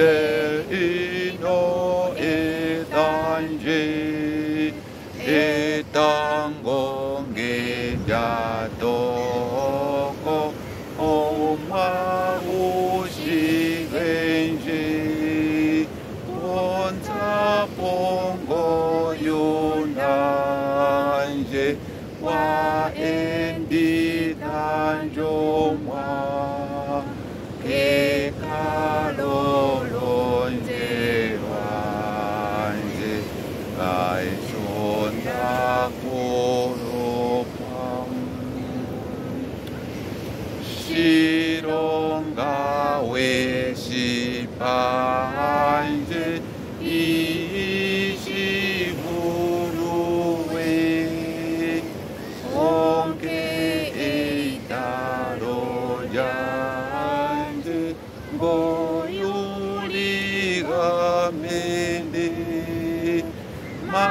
Deino etanji etangonge jatoko. Oma ushi genji onza pongo yunanje wa en 来说那波罗邦，西隆嘎维西巴耶。